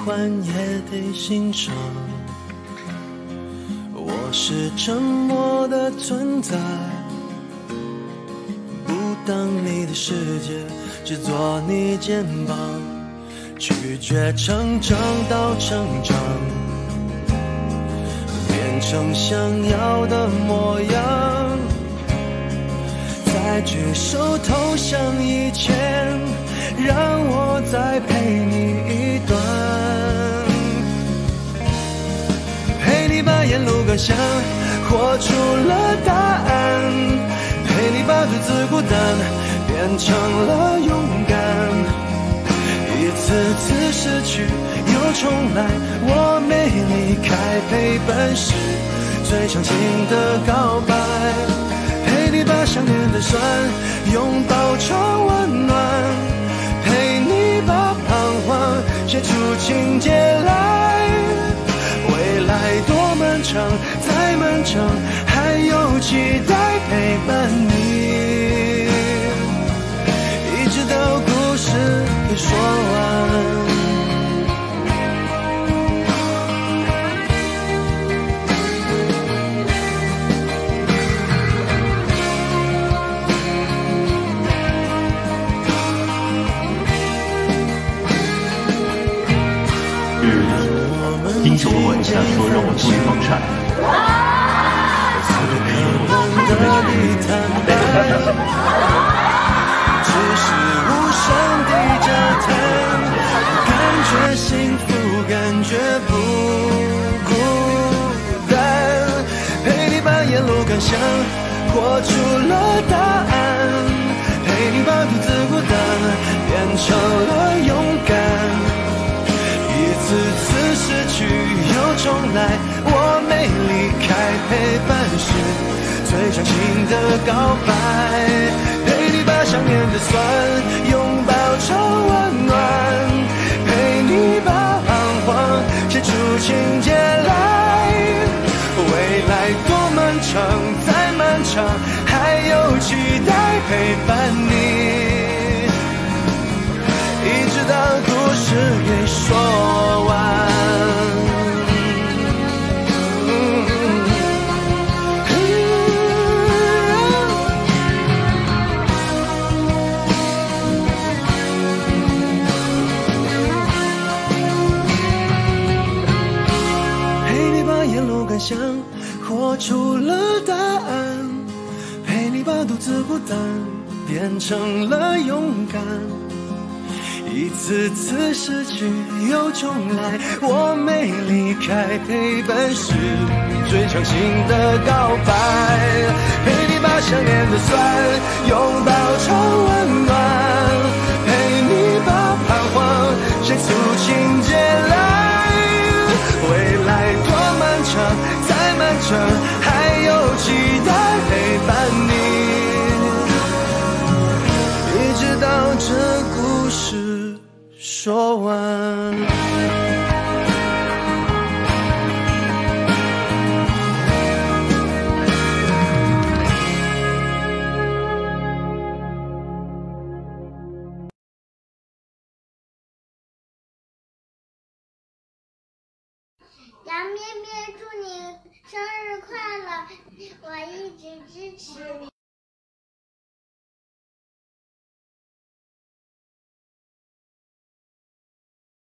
不喜欢也得欣赏。我是沉默的存在，不当你的世界，只做你肩膀，拒绝成长到成长，变成想要的模样，在举手投降以前，让我再陪你一段。沿路感想活出了答案，陪你把独自孤单变成了勇敢。一次次失去又重来，我没离开，陪伴是最长情的告白。陪你把想念的酸拥抱成温暖，再漫长，还有期待陪伴你，一直到故事给说完。英雄的晚霞说让我注意防晒。的地坦白，只是无声的交谈，感觉幸福，感觉不孤单。陪你把沿路感想活出了答案，陪你把独自孤单变成了勇敢。一次次失去又重来，我没离开，陪伴是最长情的告白。陪你把想念的酸拥抱成温暖，陪你把彷徨写出情节来。未来多漫长，再漫长，还有期待陪伴沿路感想活出了答案，陪你把独自孤单变成了勇敢。一次次失去又重来，我没离开，陪伴是最长情的告白。陪你把想念的酸拥抱成温暖，还有期待陪伴你。一直到这故事说完。杨咩咩，祝你生日快乐！我一直支持你。